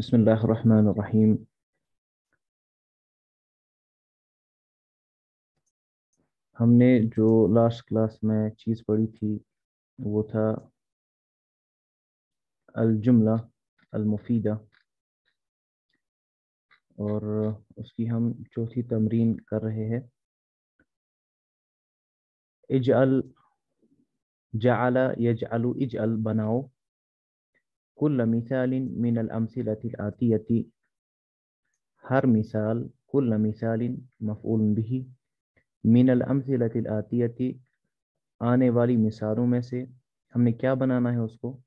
बसमीम हमने जो लास्ट क्लास में चीज़ पढ़ी थी, वो था अलजुमला अलमुफीदा और उसकी हम चौथी तमरीन कर रहे हैं। इजअल जाला यजअलु इजअल बनाओ। कुल मिसाल मिन अमसिलतिल आतियति हर मिसाल कुल मिसाल मफूल बिही मिन आतियति आने वाली मिसालों में से हमने क्या बनाना है उसको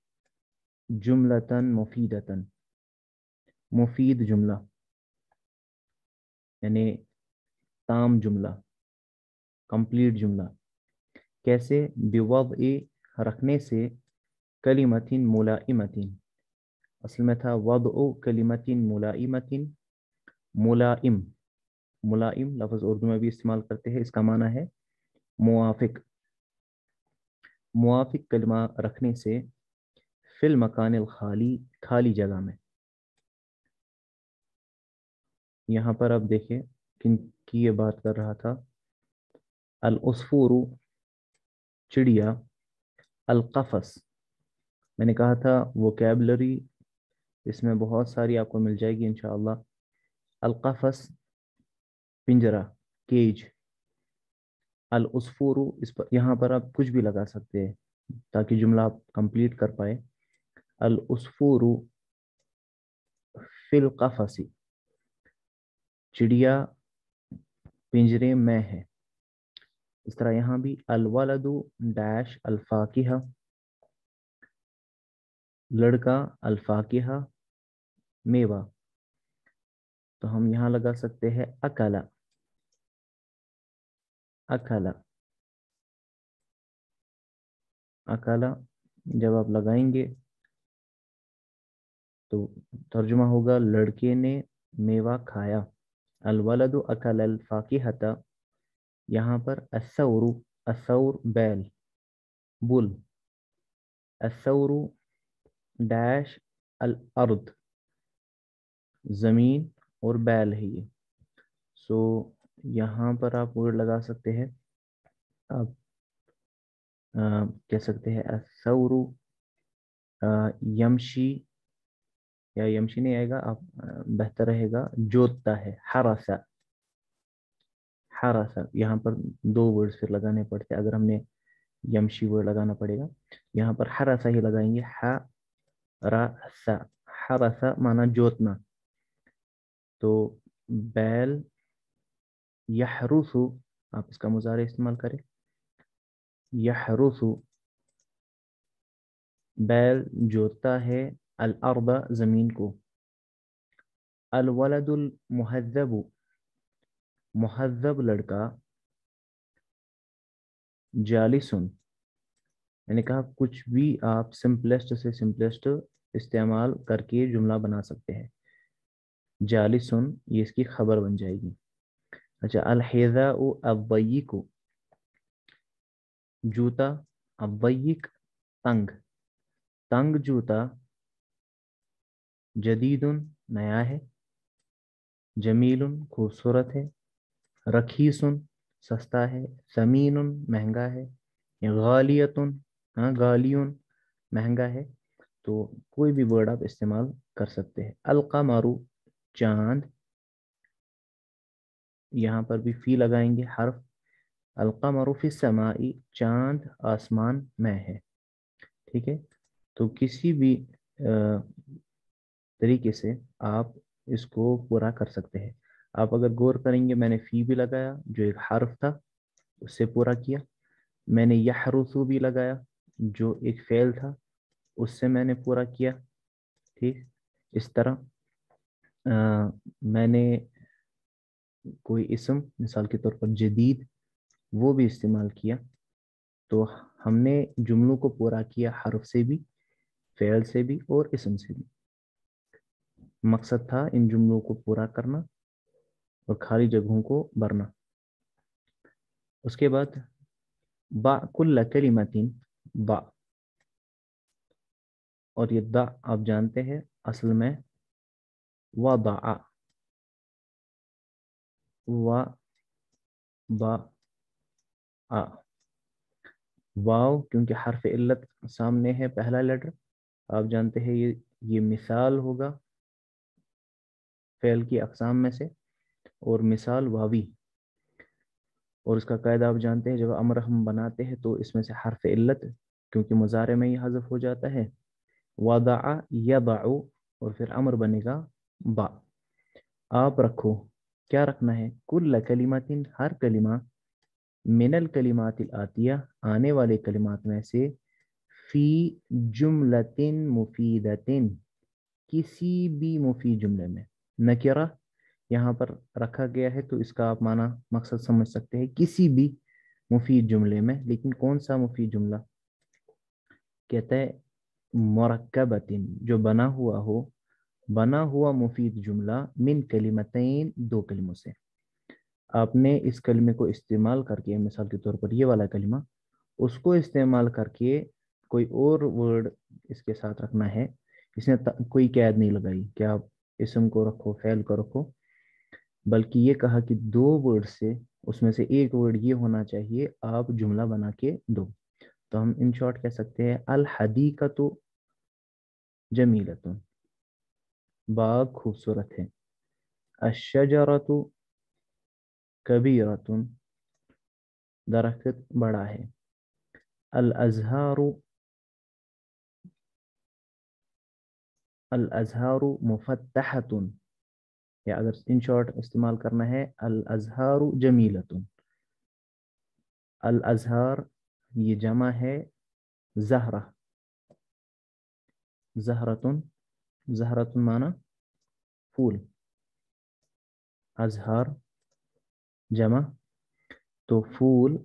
जुमलतन मुफीदतन मुफीद जुमला यानी ताम जुमला कंप्लीट जुमला कैसे बेवब ए रखने से कलीमतिन मुलाइमतिन असल में था वब ओ कलीमतिन मुलाइमतिन मुलाइम मुलाइम लफ्ज़ उर्दू में भी इस्तेमाल करते हैं इसका माना है मुआफिक मुआफिक कलमा रखने से फिल मकान खाली खाली जगह में यहाँ पर आप देखें किन की ये बात कर रहा था अल उसफूरु चिड़िया अलकफस मैंने कहा था वो कैबलरी इसमें बहुत सारी आपको मिल जाएगी इन अलकफस पिंजरा केज। अल उसफूरु इस पर, यहाँ पर आप कुछ भी लगा सकते हैं, ताकि जुमला आप कंप्लीट कर पाए। अल उसफूरु फिल कफसी, चिड़िया पिंजरे में है। इस तरह यहाँ भी अलवलदु डैश अल्फाकिहा, लड़का अल्फाकिहा मेवा। तो हम यहाँ लगा सकते हैं अकला। अकला। अकला जब आप लगाएँगे तो तर्जुमा होगा, लड़के ने मेवा खाया। अलवलदु अकल अलफाकिहता यहाँ पर असौरु असौर बैल। बुल। असौरु डैश अल अर्द। ज़मीन और बैल है ये। सो यहाँ पर आप वर्ड लगा सकते हैं आप कह सकते हैं असौरु यमशी, या यमशी नहीं आएगा, आप बेहतर रहेगा, जोतता है, हरासा। हरासा, यहाँ पर दो वर्ड्स फिर लगाने पड़ते हैं, अगर हमने यमशी वर्ड लगाना पड़ेगा, यहाँ पर हरासा ही लगाएँगे हरासा हरासा माना जोतना। तो बैल यहरूसु, आप इसका मुजारे इस्तेमाल करें। यहरूसु, बैल जोतता है अल अर्दा ज़मीन को। अल वलदुल मुहज़्ज़ब मुहज़्ज़ब लड़का जालिसुन। मैंने कहा, कुछ भी आप सिंपलेस्ट से सिंपलेस्ट इस्तेमाल करके जुमला बना सकते हैं। जालिसुन, ये इसकी खबर बन जाएगी। अच्छा अलहजा अवई जूता अवैक तंग। तंग जूता जदीदुन नया है, जमीलुन खूबसूरत है, रखीसुन सस्ता है समीन महँगा है, गालियतुन हाँ गालियन महँगा है तो कोई भी वर्ड आप इस्तेमाल कर सकते हैं। अलका मारू चाँद, यहाँ पर भी फ़ी लगाएँगे हर्फ अलका मरूफी समाई, चाँद आसमान में है। ठीक है? तो किसी भी तरीके से आप इसको पूरा कर सकते हैं। आप अगर गौर करेंगे, मैंने फ़ी भी लगाया, जो एक हर्फ था, उससे पूरा किया। मैंने यह यहरूसु भी लगाया, जो एक फेल था, उससे मैंने पूरा किया। ठीक? इस तरह। आ, मैंने कोई इसम मिसाल के तौर पर जदीद वो भी इस्तेमाल किया। तो हमने जुमलों को पूरा किया हरफ से भी फेल से भी और इसम से भी। मकसद था इन जुमलों को पूरा करना और खाली जगहों को भरना। उसके बाद बा कुल्ला कलिमतिन बा। और ये दा आप जानते हैं असल में वदा व वाव क्योंकि हरफ इल्लत सामने है, पहला लेटर आप जानते हैं ये ये मिसाल होगा फेल की अकसाम में से, और मिसाल वावी। और इसका कायदा आप जानते हैं, जब अमर हम बनाते हैं तो इसमें से हरफ इल्लत क्योंकि मुजारे में ही हजफ हो जाता है। वादा या बाऊ और फिर अमर बनेगा बा। आप रखो। क्या रखना है? कुल कलिमातिन हर कलिमा, मिनल कलिमात आतिया, आने वाले कलिमात में से फ़ी जुमलतिन मुफीदतिन, किसी भी मुफीद जुमले में। नकिरा यहाँ पर रखा गया है तो इसका आप माना, मकसद समझ सकते हैं, किसी भी मुफीद जुमले में। लेकिन कौन सा मुफीद जुमला? कहते हैं मरकबतिन जो बना हुआ हो बना हुआ मुफीद जुमला मिन कलिमतैन दो कलिमों से। आपने इस कलिमे को इस्तेमाल करके, मिसाल के तौर पर ये वाला कलिमा, उसको इस्तेमाल करके कोई और वर्ड इसके साथ रखना है। इसने कोई कैद नहीं लगाई कि आप इसम को रखो, फैल को रखो। बल्कि ये कहा कि दो वर्ड से, उसमें से एक वर्ड ये होना चाहिए, आप जुमला बना के दो। तो हम इन शॉर्ट कह सकते हैं अल हदीका तो जमीलतुन। बाग खूबसूरत है। अशजरतु कबीरतुन दरख्त बड़ा है। अल अजहारु अल अजहारु मुफत्तहतुन या अगर इन शॉर्ट इस्तेमाल करना है अल अजहारु जमीलतुन अल अजहार ये जमा है जहरा। जहरतुन जहरतुन माना फूल अजहार जमा तो फूल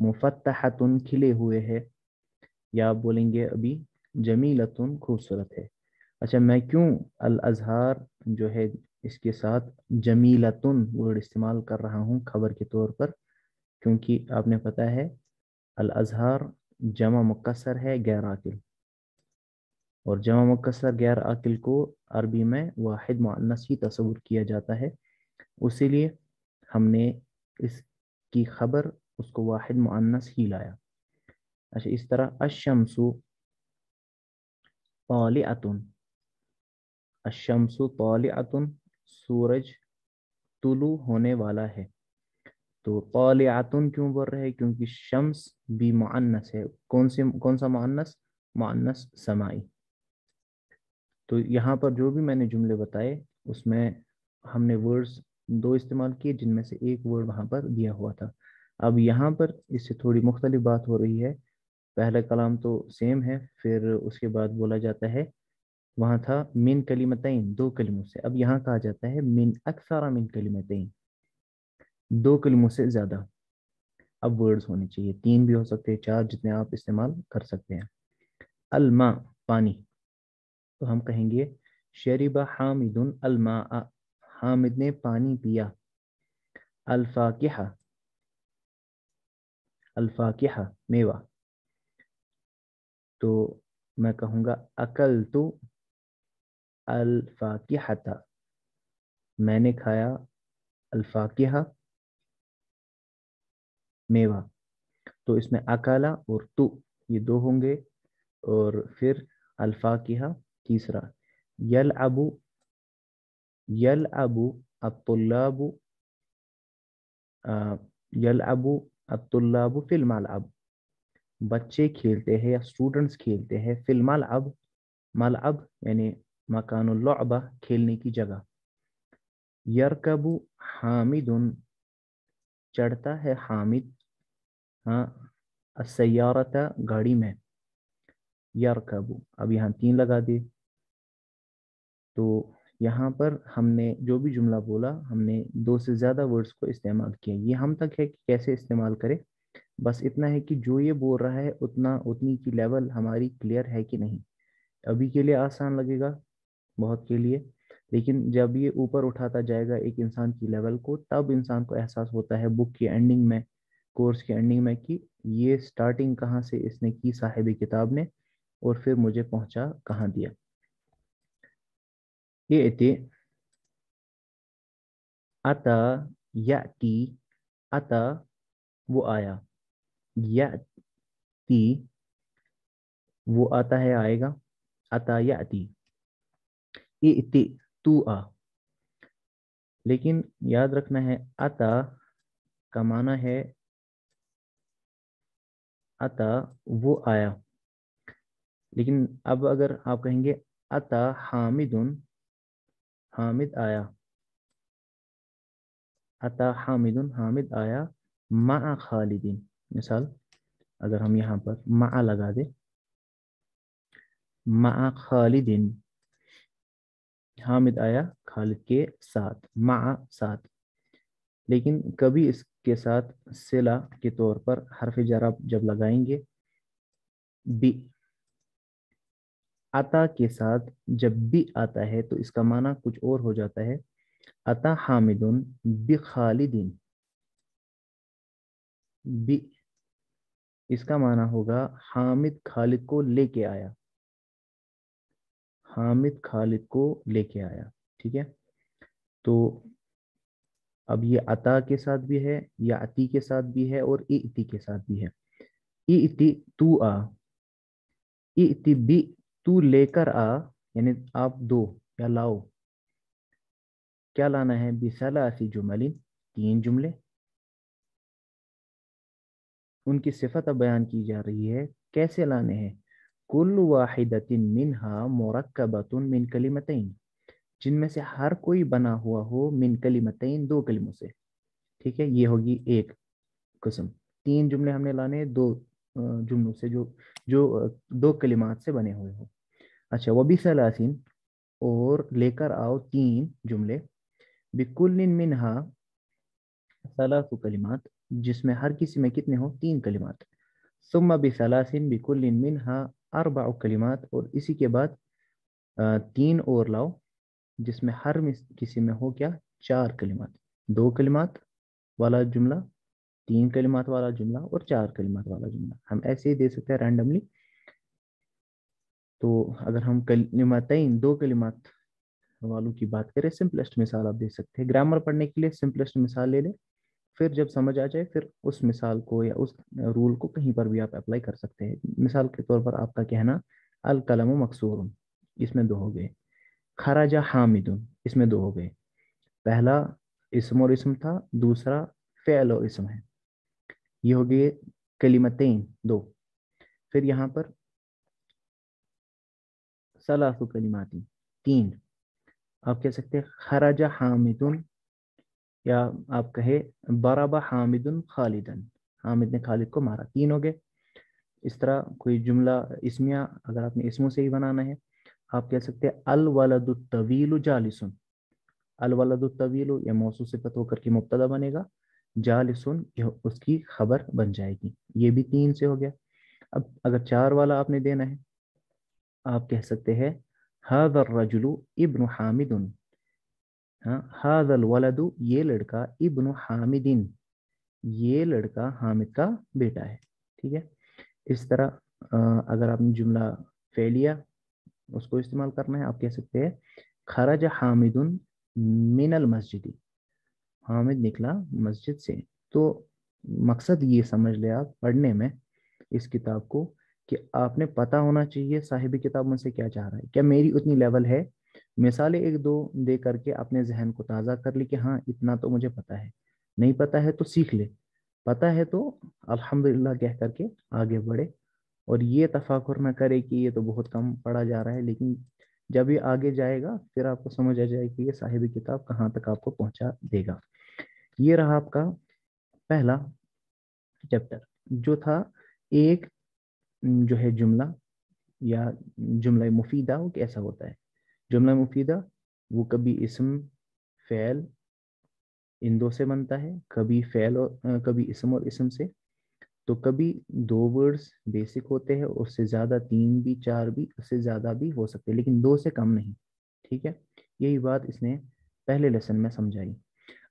मुफत्तहतुन खिले हुए है या आप बोलेंगे अभी जमीलतुन खूबसूरत है अच्छा मैं क्यों अल अजहार जो है इसके साथ जमीलतुन वर्ड इस्तेमाल कर रहा हूँ खबर के तौर पर क्योंकि आपने पता है अल अजहार जमा मुकसर है गैर आकिल और जमा मुकसर गैर आकिल को अरबी में वाहिद ही तस्वुर किया जाता है। उसी उसीलिए हमने इसकी खबर, उसको वाहिद मुन्नस ही लाया। अच्छा इस तरह अशमसु तालिअतुन अशमसु तालिअतुन सूरज तुलु होने वाला है। तो तालियातुन क्यों बोल रहे क्योंकि शम्स भी मुअन्नस है। कौन से, कौन सा मुअन्नस? मुअन्नस समाई। तो यहाँ पर जो भी मैंने जुमले बताए, उसमें हमने वर्ड्स दो इस्तेमाल किए, जिनमें से एक वर्ड वहाँ पर दिया हुआ था। अब यहाँ पर इससे थोड़ी मुख्तलिफ़ बात हो रही है। पहला कलाम तो सेम है, फिर उसके बाद बोला जाता है, वहाँ था मिन कलीमतैन दो कलिमों से। अब यहाँ कहा जाता है मिन अक्सरा मिन कलीमतैन दो कलिमों से ज़्यादा। अब वर्ड्स होने चाहिए। तीन भी हो सकते हैं, चार जितने आप इस्तेमाल कर सकते हैं। अलमा, पानी। तो हम कहेंगे, शरीबा हामिदुन अलमा हामिद ने पानी पिया। अल्फाकिहा अल्फाकिहा, मेवा। तो मैं कहूँगा अकल तो अल्फाकिहता। मैंने खाया अल्फाकिहा, मेवा। तो इसमें अकाला और तू, ये दो होंगे। और फिर अल्फ़ा अल्फाकिहा तीसरा यल अबू यल अबू अब्तुल्लाबु यल अबू अब्तुल्लाबु फिल्माल अब। बच्चे खेलते हैं या स्टूडेंट्स खेलते हैं फिल्माल अब, मल अब यानी मकानुल्लबा खेलने की जगह। यरकबु हामिदुन, चढ़ता है हामिद हाँ सयारता गाड़ी में। यरकबु, अब यहाँ तीन लगा दे तो यहाँ पर हमने जो भी जुमला बोला, हमने दो से ज़्यादा वर्ड्स को इस्तेमाल किया। ये हम तक है कि कैसे इस्तेमाल करें। बस इतना है कि जो ये बोल रहा है, उतना, उतनी की लेवल हमारी क्लियर है कि नहीं। अभी के लिए आसान लगेगा, बहुत के लिए। लेकिन जब ये ऊपर उठाता जाएगा एक इंसान की लेवल को, तब इंसान को एहसास होता है बुक की एंडिंग में कोर्स की एंडिंग में कि ये स्टार्टिंग कहाँ से, इसने की साहिब किताब ने और फिर मुझे पहुँचा कहाँ दिया। ये अता याती अता वो आया याती वो आता है आएगा अता याती इति तू आ लेकिन याद रखना है अता का माना है अता वो आया लेकिन अब अगर आप कहेंगे अता हामिदुन हामिद आया। अता हामिदुन, हामिद आया मा खालिदिन। मिसाल, अगर हम यहाँ पर मा लगा दे। मा खालिदिन। हामिद आया खालिद के साथ मा साथ। लेकिन कभी इसके साथ सिला के तौर पर हरफ जरा जब लगाएँगे, बी अता के साथ जब भी आता है तो इसका माना कुछ और हो जाता है। अता हामिदुन बि खालिदिन बि, इसका माना होगा हामिद खालिद को लेके आया। हामिद खालिद को लेके आया, ठीक है? तो अब ये अता के साथ भी है, या अति के साथ भी है, और इति के साथ भी है। इति तू आ, इति बी तू लेकर आ, यानी आप दो, या लाओ। क्या लाना है? बिसलासी जुमलिन तीन जुमले। उनकी सिफत अब बयान की जा रही है। कैसे लाने हैं? कुल वाहिदतिन मिनहा मुरक्कबतुन मिन कलिमतैन। जिनमें से हर कोई बना हुआ हो मिन कलिमतैन, दो कलिमों से। ठीक है, ये होगी एक किस्म। तीन जुमले हमने लाने दो जुमलों से जो जो दो कलिमात से बने हुए हो। अच्छा वबी सलासिन, और लेकर आओ तीन जुमले। बिकुल्लिन मिनहा सलासु कलिमात, जिसमें हर किसी में कितने हो? तीन कलिमात। सुम्मा बिसलासिन बिकुल्लिन मिनहा अरबा कलिमात, और इसी के बाद तीन और लाओ, जिसमें हर किसी में हो क्या? चार कलिमात। दो कलिमात वाला जुमला, तीन कलिमात वाला जुमला, और चार कलिमात वाला जुमला। हम ऐसे ही दे सकते हैं रैंडमली तो अगर हम कलिमातइन दो कलिमात वालों की बात करें सिंपलेस्ट मिसाल आप दे सकते हैं। ग्रामर पढ़ने के लिए सिंपलेस्ट मिसाल ले लें, फिर जब समझ आ जाए, फिर उस मिसाल को या उस रूल को कहीं पर भी आप अप्लाई कर सकते हैं। मिसाल के तौर पर आपका कहना अल कलम मकसूर इसमें दो हो गए। खराजा हामिदुन इसमें दो हो गए। पहला, इसम और इसम था, दूसरा, फ़ैल और इसम है। ये हो गए कलिमतें दो। फिर यहाँ पर सलासु कलिमाती तीन, आप कह सकते हैं, खराजा हामिदुन, या आप कहे, बराबा हामिदुन खालिदन। हामिद ने खालिद को मारा। तीन हो गए। इस तरह कोई जुमला इसमिया, अगर आपने इसमों से ही बनाना है, आप कह सकते हैं अल वलदुतवील जालिसुन। अल वलदुतवील या मौसू से पत होकर के मुबतदा बनेगा। जालिसुन, यह उसकी खबर बन जाएगी। ये भी तीन से हो गया। अब अगर चार वाला आपने देना है आप कह सकते हैं हादर रजुलु इब्न हामिदुन। हाँ हादल वलदु ये लड़का इब्न हामिदिन। ये लड़का हामिद का बेटा है। ठीक है? इस तरह अगर आपने जुमला फैलिया उसको इस्तेमाल करना है, आप कह सकते हैं, खरज हामिदुन मिनल मस्जिदी। हामिद निकला मस्जिद से। तो मकसद ये समझ ले आप, पढ़ने में इस किताब को कि आपने पता होना चाहिए साहिबी किताब मुझसे क्या चाह रहा है। क्या मेरी उतनी लेवल है? मिसालें एक दो दे करके अपने जहन को ताज़ा कर ली कि हाँ इतना तो मुझे पता है। नहीं पता है तो सीख ले। पता है तो अल्हम्दुलिल्लाह कह करके आगे बढ़े। और ये तफाकुर ना करे कि ये तो बहुत कम पढ़ा जा रहा है, लेकिन जब ये आगे जाएगा, फिर आपको समझ आ जाएगा कि ये साहिबी किताब कहाँ तक आपको पहुँचा देगा। ये रहा आपका पहला चैप्टर जो था एक जो है जुमला या जुमला मुफीदा, वो कैसा होता है? जुमला मुफीदा, वो कभी इसम, फ़ैल इन दो से बनता है, कभी फ़ैल और कभी इसम और इसम से। तो कभी दो वर्ड्स बेसिक होते हैं, उससे ज़्यादा तीन भी, चार भी, उससे ज़्यादा भी हो सकते हैं, लेकिन दो से कम नहीं, ठीक है? यही बात इसने पहले लेसन में समझाई।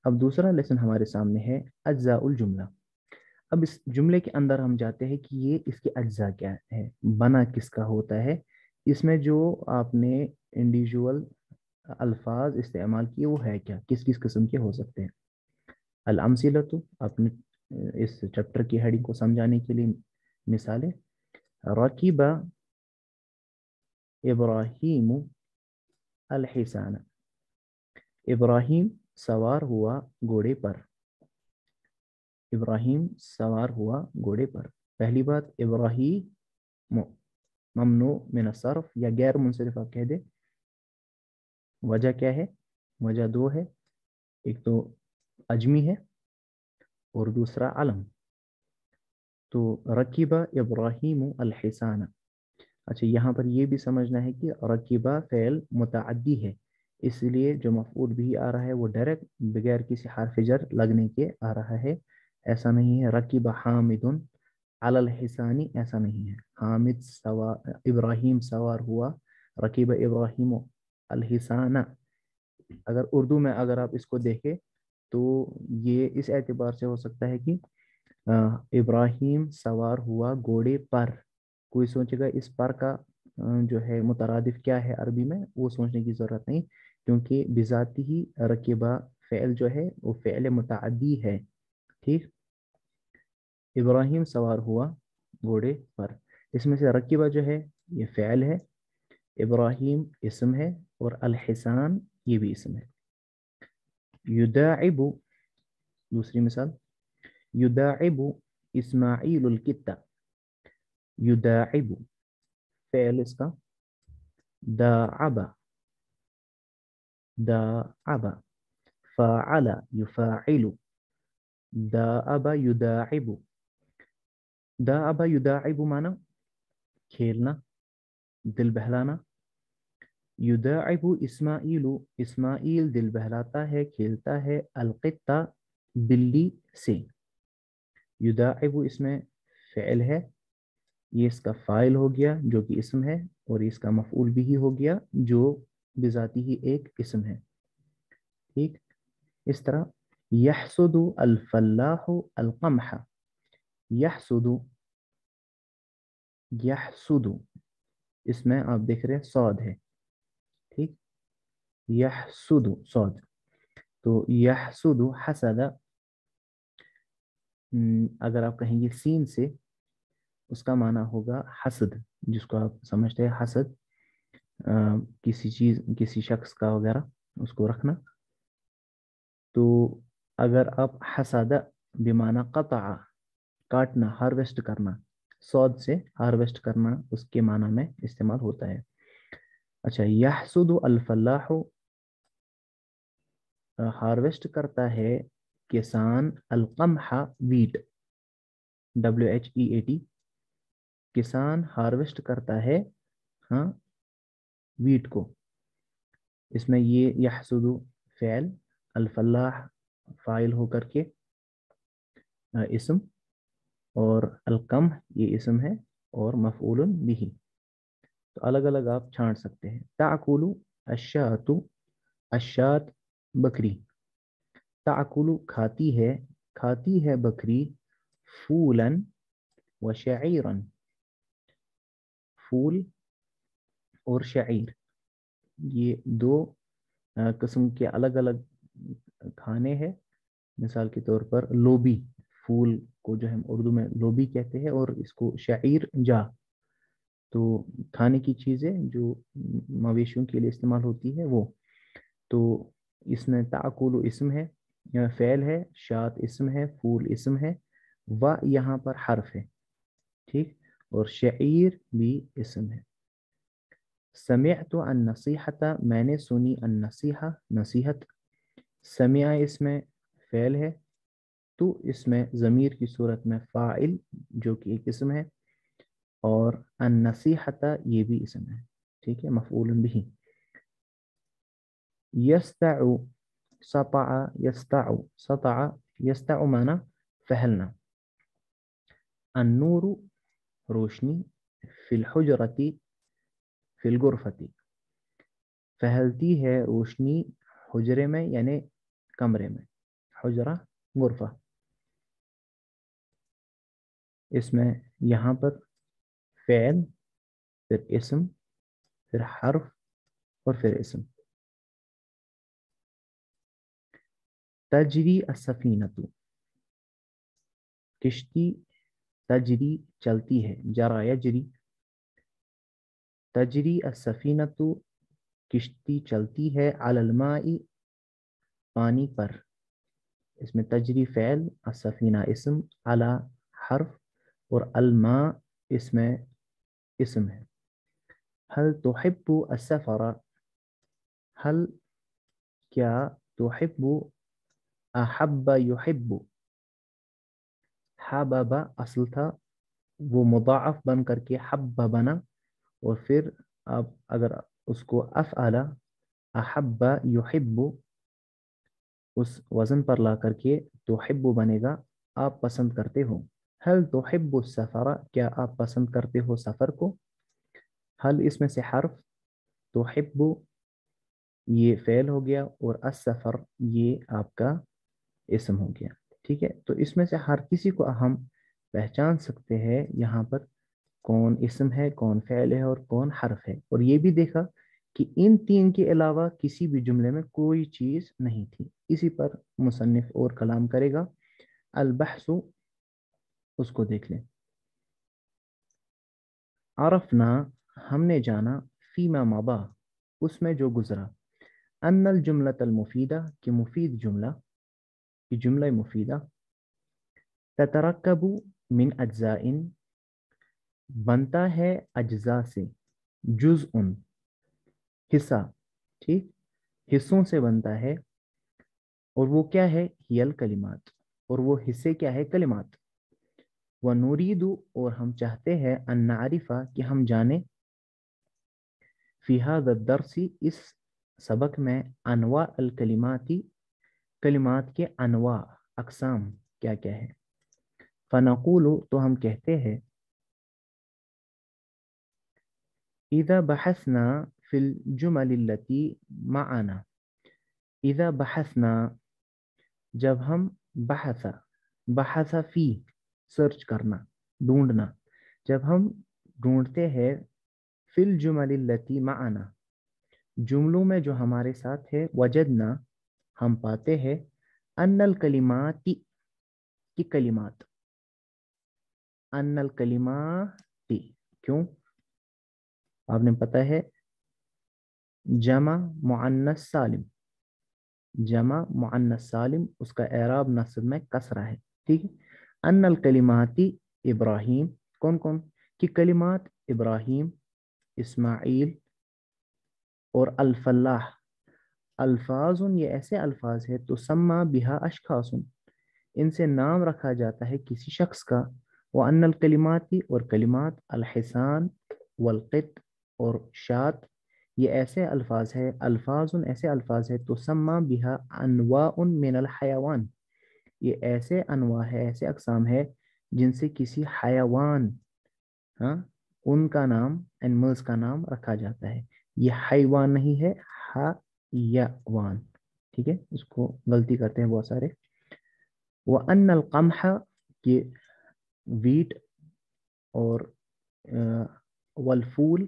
अब दूसरा लेसन हमारे सामने है, अज्जाउल जुमला। अब इस जुमले के अंदर हम जाते हैं कि ये इसके अज्जा क्या है? बना किसका होता है? इसमें जो आपने इंडिविजुअल अल्फाज इस्तेमाल किए, वो है क्या? किस किस किस्म के हो सकते हैं? अलमसिलतु अपने इस चैप्टर की हेडिंग को समझाने के लिए मिसालें। रकीबा इब्राहिम अलहिसान। इब्राहिम सवार हुआ घोड़े पर। इब्राहिम सवार हुआ घोड़े पर। पहली बात इब्राहिम ममनो मिन या गैर मुनसरफ आप कह दे। वजह क्या है? वजह दो है। एक तो अजमी है और दूसरा अलम तो रकीबा इब्राहिम अलहिसाना। अच्छा यहाँ पर यह भी समझना है कि रकीबा फ़ैल मुतदी है, इसलिए जो मफूल भी आ रहा है वो डायरेक्ट बगैर किसी हारफ जर लगने के आ रहा है। ऐसा नहीं है। रकीब हामिदुन अलल हिसानी, ऐसा नहीं है। हामिद सवार इब्राहिम सवार हुआ। रकीब इब्राहिम अलहिसाना अगर उर्दू में अगर आप इसको देखें तो ये इस एतबार से हो सकता है कि इब्राहिम सवार हुआ घोड़े पर। कोई सोचेगा इस पर का जो है मुतरदफ क्या है अरबी में? वो सोचने की ज़रूरत नहीं, क्योंकि बिजाती ही रकीबा फ़ैल जो है, वो फ़ैल मुतदी है। ठीक? इब्राहिम सवार हुआ घोड़े पर। इसमें से रकीबा जो है, ये फ़ैल है। इब्राहिम इसम है और अलहसान ये भी इसम है। युदाइबु, दूसरी मिसाल। युदाइबु इस्माइल कित्ता। युदाइबु, फ़ैल इसका। दाअबा दाअबा। फ़ाअला, युफ़ाइलु। दाअबा, युदाइबु। दाअबा युदाइबु माना खेलना दिल बहलाना युदाइबु इस्माइलु इस्माइल दिल बहलाता है खेलता है अलकित्ता बिल्ली से युदाइबु इसमें फ़ैल है ये इसका फ़ाइल हो गया जो कि इसम है और इसका मफूल भी ही हो गया जो बिजाती ही एक इसम है ठीक इस तरह यहसुदु अल्फल्लाहु अलकमह यहसुदु यहसुदु। इसमें आप देख रहे हैं सौद है। ठीक? यहसुदु सौद। तो यहसुदु हसदा। अगर आप कहेंगे सीन से उसका माना होगा हसद जिसको आप समझते हैं हसद। आ, किसी चीज़ किसी शख्स का वगैरह उसको रखना। तो अगर आप हसदा बेमाना कता काटना हार्वेस्ट करना सौद से हार्वेस्ट करना उसके माना में इस्तेमाल होता है। अच्छा यहसुद अल्फल्लाह हार्वेस्ट करता है किसान अलकमहा wheat W H E A T किसान हार्वेस्ट करता है हाँ वीट को। इसमें ये यहसुदु फ़ैल अल्फल्लाह फ़ाइल होकर के इसम और अलकम, ये इसम है, और मफूल बिही। तो अलग अलग आप छांट सकते हैं। ताकुलु अशातु अशात बकरी ताकुलु खाती है खाती है बकरी फूलन व शईरन। फूल और शायर ये दो किस्म के अलग अलग खाने हैं। मिसाल के तौर पर लोबी फूल को जो हम उर्दू में लोबी कहते हैं और इसको शायर जा। तो खाने की चीज़ें जो मवेशियों के लिए इस्तेमाल होती है वो। तो इसमें ताकुल इसम है फ़ैल है, शात इसम है, फूल इसम है, व यहाँ पर हर्फ है, ठीक? और शईर भी इसम है। समिअतु अन नसीहता, मैंने सुनी अन नसीहा, नसीहत। समय इसमें फ़ैल है तो इसमें ज़मीर की सूरत में फ़ाइल, जो कि एक इसम है, और अन नसीहता ये भी इसम है। ठीक है? मफूल भी। यस्ताउ सता यस्ताउ सता यस्ताउ माना फहलना अन्नूरु रोशनी फिलहजरती फिलगुरफती फहलती है रोशनी हजरे में, यानी कमरे में। हजरा, गुरफा। इसमें यहाँ पर फ़ैल फिर इसम, फिर हर्फ और फिर इसम। तजरी असफीनतु किश्ती तजरी चलती है, जरा यजरी तजरी असफीनतु किश्ती चलती है अलमाई पानी पर। इसमें तजरी, फ़ैल असफ़ीना इसम, अला, हर्फ और अलमा इसमें इसम है। हल तुहिब्बु असफ़रा हल क्या? तुहिब्बु अहब्बा युहिब्बु। हबबा असल था, वो मुदाफ बन करके हब्बा बना और फिर अब अगर उसको अफ़ आला अहब्बा युहिब्बु उस वज़न पर ला करके तो हिब्बु बनेगा, आप पसंद करते हो। हल तो हिब्बु सफ़रा क्या आप पसंद करते हो सफ़र को हल इसमें से हर्फ तो हिब्बु ये फ़ेल हो गया और असफ़र ये आपका इसम हो गया ठीक है तो इसमें से हर किसी को हम पहचान सकते हैं यहाँ पर कौन इसम है कौन फ़ैल है और कौन हर्फ है और ये भी देखा कि इन तीन के अलावा किसी भी जुमले में कोई चीज़ नहीं थी इसी पर मुसनफ़ और कलाम करेगा अलबहसु उसको देख लें। आरफना, हमने जाना फ़ीमा मबा, उसमें जो गुज़रा। अन्नल जुमलत मुफीदा, कि मुफीद जुमला, कि जुमला मुफीदा। ततरकबु मिन अज्जाइन, बनता है अज्जा से जुज़ उन हिस्सा, ठीक? हिस्सों से बनता है, और वो क्या है? यल कलिमात, और वो हिस्से क्या है? कलिमात। व नूरीदू, और हम चाहते हैं अन्नारिफा कि हम जाने फ़िहा दरसी, इस सबक में अनवा अल कलिमाती, कलिमात के अनवा, अकसाम, क्या क्या है। फ़नकूल तो हम कहते हैं, इदा बहसना फिल जुमलती माना इदा बहसना, जब हम बहसा बहसा फ़ी सर्च करना, ढूंढना। जब हम ढूंढते हैं, फिल जुमलती माना जुमलों में जो हमारे साथ है, वजदना, हम पाते हैं, अन्नल कलिमाती, की कलिमात। अन्नल कलिमाती, क्यों? आपने पता है, जमा मुअन्नस सालिम। जमा मुअन्नस सालिम, उसका एराब नस्ब में कसरा है, ठीक है? अन्नल कलिमाती इब्राहिम कौन कौन कि कलिमात इब्राहिम इस्माइल और अल्फल्लाह अल्फाजुन ये ऐसे अल्फाज है तो सम्मा बिहा अशखासुन इनसे नाम रखा जाता है किसी शख्स का व अन्नल कलिमाती और कलिमात अलहसान वलक़ित और शात ये ऐसे अल्फाज है अल्फाज ऐसे अल्फाज है तो सम्मा बिहा अनवा मिनल हयावान ये ऐसे अनवा है, ऐसे अकसाम है, जिनसे किसी हयावान हाँ उनका नाम एनिमल्स का नाम रखा जाता है। ये हैवान नहीं है, हयावान, ठीक है? इसको गलती करते हैं बहुत सारे। वह अन कमहा के वीट और वलफूल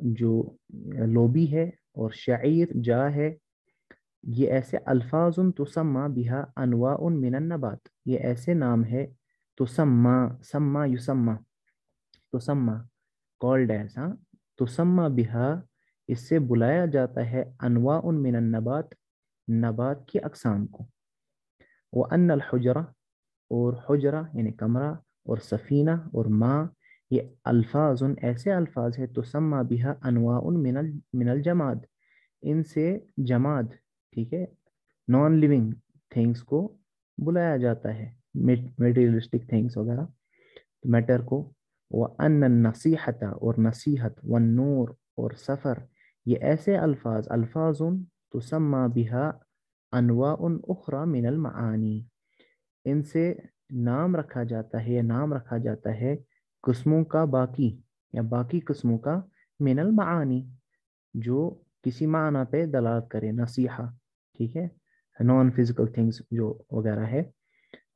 जो लोबी है और शायर जा है ये ऐसे अल्फाजुन तुसम्मा बिहा अनवा मिनन नबात। ये ऐसे नाम है तुसम्मा, सम्मा युसम्मा, तुसम्मा कॉल्ड एज हाँ। तुसम्मा बिहा, इससे बुलाया जाता है अनवा मिनन नबात नबात की अकसाम को। वो अन हजरा और हजरा, यानी कमरा, और सफ़ीना, और माँ, ये अल्फाज उन ऐसे अल्फाज है तो सम्मा बिहा अनवा मिनल मिनल जमाद इनसे जमाद ठीक है? नॉन लिविंग थिंग्स को बुलाया जाता है। मेटीरियलिस्टिक थिंग्स वगैरह। मैटर को, व अन नसीहत और नसीहत, व नूर और सफ़र। ये ऐसे अल्फाज अल्फाज तो सम्मा बिहा अनवा उखरा मिनल मानी इनसे नाम रखा जाता है या नाम रखा जाता है कस्मों का बाकी, या बाकी कस्मों का मिनल मानी जो किसी माना पे दलाल करे, नसीहा। ठीक है? नॉन फ़िज़िकल थिंग्स जो वगैरह है।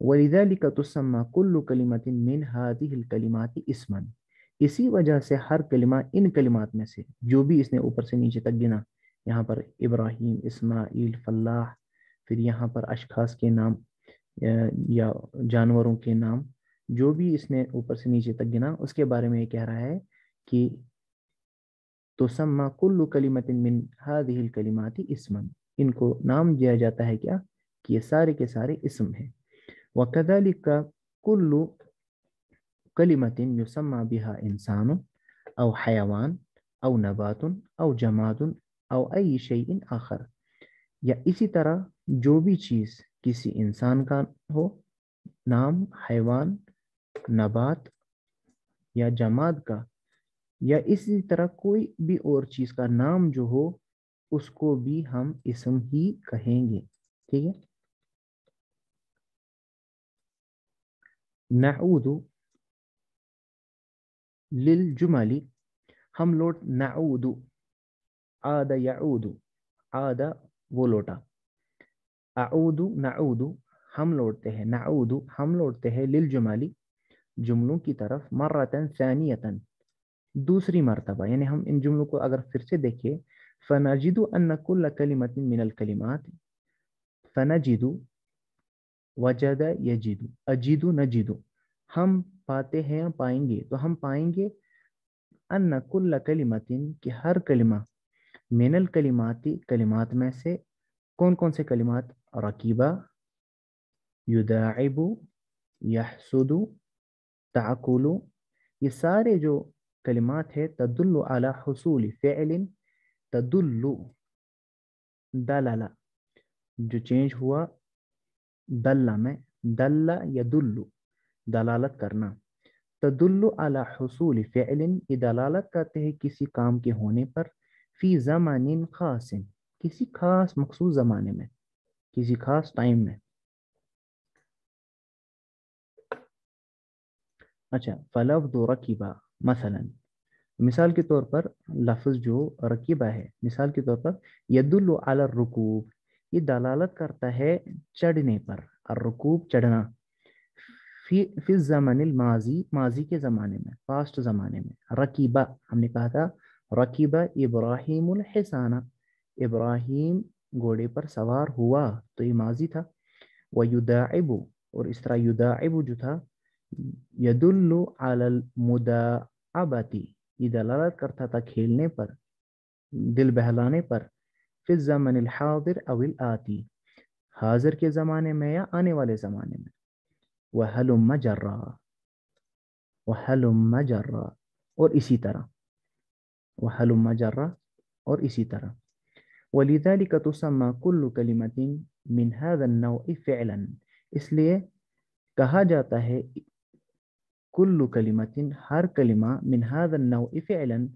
वलिदालिका तुसम्मा कुल्लु कलिमतिन मिन हादिहिल कलिमाति इसमन। इसी वजह से हर कलिमा इन कलिमात में से, जो भी इसने ऊपर से नीचे तक गिना, यहाँ पर इब्राहिम, इस्माइल, फल्लाह, फिर यहाँ पर अशखास के नाम, या जानवरों के नाम, जो भी इसने ऊपर से नीचे तक गिना, उसके बारे में ये कह रहा है कि तो सम्मा कुल्लु कलिमतिन मिन हादिहिल कलिमाती इसमन। इनको नाम दिया जाता है क्या? कि ये सारे के सारे इसम हैं। वकदलिका कुल्लु कलिमतिन युसम्मा बिहा इंसान अव हयावान अव नबातुन अव जमातुन अव अई शैइन आखर। या इसी तरह जो भी चीज़ किसी इंसान का हो, नाम हैवान नबात या जमात का, या इसी तरह कोई भी और चीज़ का नाम जो हो उसको भी हम इसम ही कहेंगे, ठीक है? नऊदु लिल जुमली, हम लोट नऊदु, आदा याऊदु, आदा वो लोटा आऊदु नऊदु, हम लौटते हैं, नऊदु, हम लौटते हैं लिल जुमाली, जुमलों की तरफ़ मर्रतन सानियतन, दूसरी मरतबा, यानी हम इन जुमलों को अगर फिर से देखें फ़नजिदु अन्न कुल्ल कलिमत मिनल कलिमात फ़नजिदु वजद यजिदु अजिदु नजिदु हम पाते हैं या पाएँगे तो हम पाएँगे अन्न कुल्ल कलिमतिन कि हर कलिमा मिनल कलिमाती कलिमात में से कौन कौन से कलिमात रकीबा युदाइबु यहसुदु ताकुलु ये सारे जो कलिमात है तदुल्लु अला हसूल फ़िल तदुल्लु। दलाला। जो चेंज हुआ, दल्ला में, दल्ला या दुल्लु दलालत करना। तदुल्लु अला हसूल फ़िल ये दलालत करते हैं किसी काम के होने पर, फ़ी ज़मान ख़ास किसी खास, मखसूस ज़माने में, किसी खास टाइम में। अच्छा फलफ दो रकीबा, मसलन। मिसाल के तौर पर लफ्ज़ जो रकीबा है, मिसाल के तौर पर यदुल अला रुकूब, ये दलालत करता है चढ़ने पर, रुकूब चढ़ना। फिर ज़मान माजी माजी के ज़माने में, पास्ट ज़माने में, रकीबा, हमने कहा था, रकीबा इब्राहिम हसाना, इब्राहिम घोड़े पर सवार हुआ तो ये माजी था। व युदाइबु, और इस तरह युदाइबु जो था यदुल्लु अलल मुदाअबती ये दलालत करता था खेलने पर, दिल बहलाने पर, फिर जमन हाजिर अविल आती, हाजिर के ज़माने में या आने वाले ज़माने में। वह हलुम जर्रा वह हलुम जर्रा और इसी तरह। वह हलुम जर्रा और इसी तरह। वलीदालिक तुसम्मा कुल्लु कलिमतिन मिन हादन नौ फ़िलन। इसलिए कहा जाता है कुल्लु कलिमतिन हर कलिमा मिन हादन फ़िलन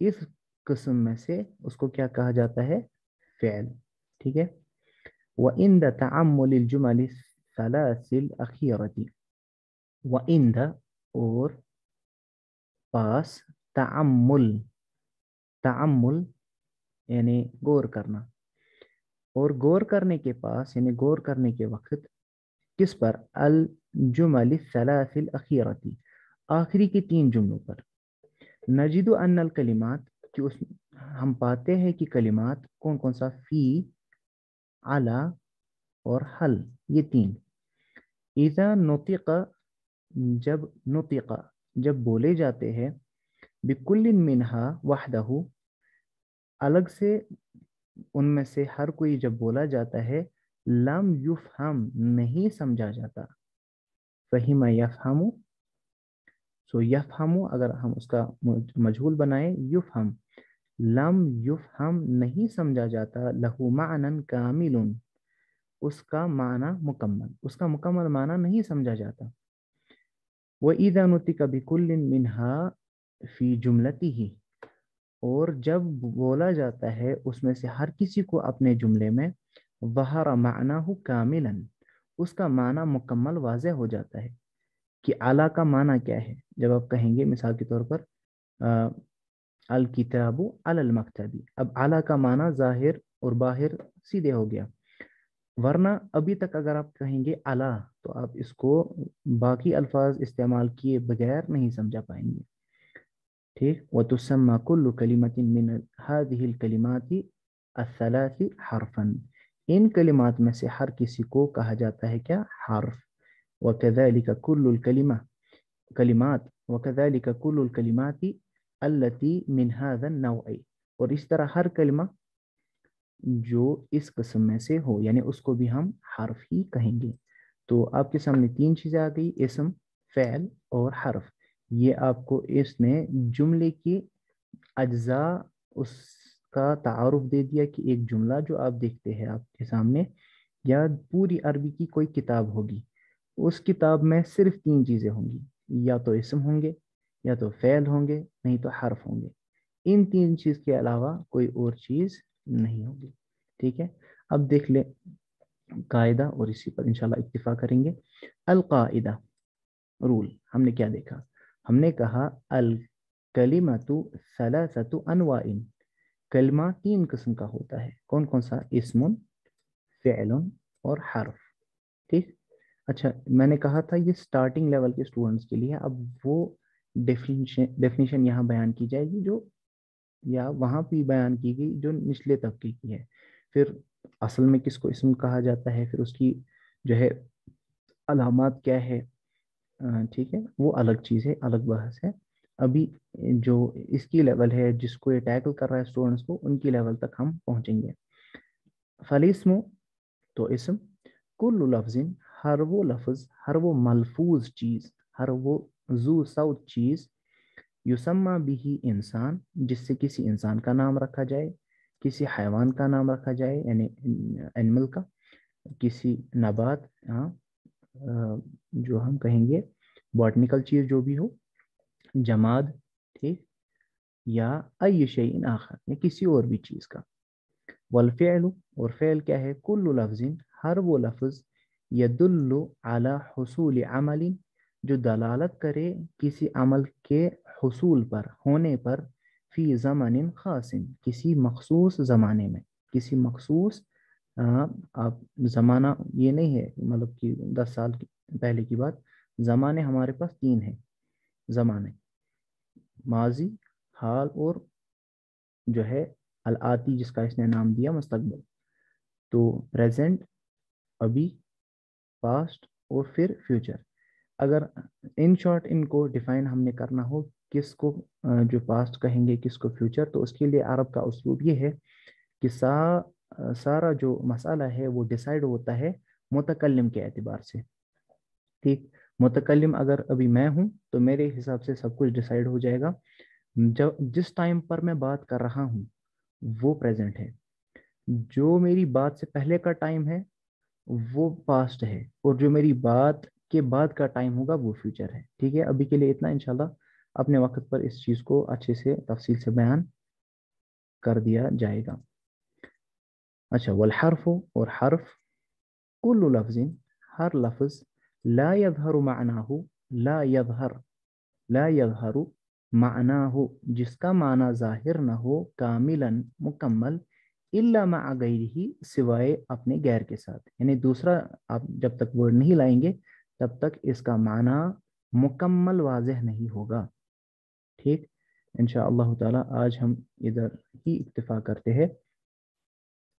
इस किस्म में से उसको क्या कहा जाता है फ़ैल ठीक है व इन अखीरती व इन और पास तअम्मुल तअम्मुल यानी गौर करना और गौर करने के पास यानी गौर करने के वक्त किस पर? अल जुमल सलासिल अखीरती, आखिरी के तीन जुमलों पर। नजिद अनल कलिमात, कि उस, हम पाते हैं कि कलिमात कौन कौन सा? फ़ी, आला और हल, ये तीन। ईज़ा नुतिका, जब नुतिका, जब बोले जाते हैं, बिकुल्लिन मिनहा वहदहू, अलग से उनमें से हर कोई जब बोला जाता है लम युफहम नहीं समझा जाता। फहीम यफहमु। सो यफ यफहमु अगर हम उसका मजहूल बनाए, युफहम। लम युफहम नहीं समझा जाता, लहू मानन कामिलुन। उसका माना मुकम्मल, उसका मुकम्मल माना नहीं समझा जाता। वह ईदा नुति कभी कुल्लिन मिनहा फ़ी जुमलती ही और जब बोला जाता है, उसमें से हर किसी को अपने जुमले में वहरा माना हो कामिलन। उसका माना मुकम्मल वाज हो जाता है कि आला का माना क्या है? जब आप कहेंगे, मिसाल के तौर पर अल किताबु अल अब आला का माना ज़ाहिर और बाहिर सीधे हो गया। वरना अभी तक अगर आप कहेंगे अला तो आप इसको बाकी अल्फाज इस्तेमाल किए बगैर नहीं समझा पाएँगे। ठीक? व तुसम्मा कुल्लु कलिमतिन मिन हादिहिल कलिमाति असलासी हरफन। इन कलिमात में से हर किसी को कहा जाता है क्या? हर्फ। वकदालिका कुल्लुल कलिमा, कलिमात, वकदालिका कुल्लुल कलिमाती अल्लती मिन हादन नौई। और इस तरह हर कलिमा जो इस कस्म में से हो, यानी उसको भी हम हर्फ ही कहेंगे। तो आपके सामने तीन चीज़ें आ गई, इसम, फ़ैल और हर्फ। ये आपको इसने जुमले की अज्जा उसका तारफ दे दिया कि एक जुमला जो आप देखते हैं आपके सामने, या पूरी अरबी की कोई किताब होगी। उस किताब में सिर्फ़ तीन चीज़ें होंगी। या तो इसम होंगे, या तो फ़ैल होंगे, नहीं तो हर्फ होंगे। इन तीन चीज़ के अलावा कोई और चीज़ नहीं होगी। ठीक है? अब देख ले कायदा और इसी पर इंशाल्लाह इत्तिफा करेंगे। अलकायदा, रूल, हमने क्या देखा? हमने कहा अल कलिमतु सलासतु अनवाइन। कलमा तीन किस्म का होता है। कौन कौन सा? इसमुन, फ़ेलन और हर्फ। ठीक? अच्छा मैंने कहा था ये स्टार्टिंग लेवल के स्टूडेंट्स के लिए, अब वो डेफिनेशन डेफिनेशन यहाँ बयान की जाएगी जो, या वहाँ भी बयान की गई जो निचले तबके की है। फिर असल में किसको इसम कहा जाता है? फिर उसकी जो है अलामत क्या है? ठीक है, वो अलग चीज़ है, अलग बहस है। अभी जो इसकी लेवल है, जिसको ये टैकल कर रहा है स्टूडेंट्स को, उनकी लेवल तक हम पहुँचेंगे। फलिस्मो तो इसम कुल लफ्जिन, हर वो लफ्ज़, हर वो मलफूज चीज़, हर वो जू सऊद चीज़, युसम्मा भी इंसान, जिससे किसी इंसान का नाम रखा जाए, किसी हैवान का नाम रखा जाए, यानी एनिमल का, किसी नबात हाँ जो हम कहेंगे बॉटनिकल चीज़ जो भी हो जमाद, ठीक? या अय आखर, या किसी और भी चीज़ का। वलफ़ेल और फ़ेल क्या है? कुल्लु लफ्ज़िन, हर वो लफ्ज़ यदुल्लु अला हसूल अमलिन, जो दलालत करे किसी अमल के हसूल पर, होने पर, फ़ी ज़मान ख़ासिन, किसी मखसूस ज़माने में। किसी मखसूस आप ज़माना, ये नहीं है मतलब कि दस साल पहले की बात, ज़माने हमारे पास तीन है। ज़माने। माजी, हाल और जो है अल आती जिसका इसने नाम दिया, मुस्तकबिल। तो प्रेजेंट, अभी, पास्ट और फिर फ्यूचर। अगर, इन शॉर्ट, इनको डिफाइन हमने करना हो, किसको जो पास्ट कहेंगे, किसको फ्यूचर तो उसके लिए अरब का उसलूब ये है कि सा सारा जो मसाला है, वो डिसाइड होता है मुतकलम के एतबार से। ठीक? मुतकलम अगर अभी मैं हूँ तो मेरे हिसाब से सब कुछ डिसाइड हो जाएगा। जब, जिस टाइम पर मैं बात कर रहा हूँ, वो प्रेजेंट है। जो मेरी बात से पहले का टाइम है, वो पास्ट है। और जो मेरी बात के बाद का टाइम होगा, वो फ्यूचर है। ठीक है? अभी के लिए इतना, इंशाल्लाह। अपने वक्त पर इस चीज़ को अच्छे से, तफसील से बयान कर दिया जाएगा। अच्छा वल हर्फ और हर्फ कुल लफ्जिन, हर लफ्ज़ ला यजहर मानाहु ला यजहर ला यजहर मानाहु जिसका माना ज़ाहिर न हो कामिलन मुकम्मल इल्ला मा ही सिवाय अपने गैर के साथ यानी दूसरा आप जब तक वर्ड नहीं लाएँगे तब तक इसका माना मुकम्मल वाजह नहीं होगा ठीक इन ताला आज हम इधर ही इतफा करते हैं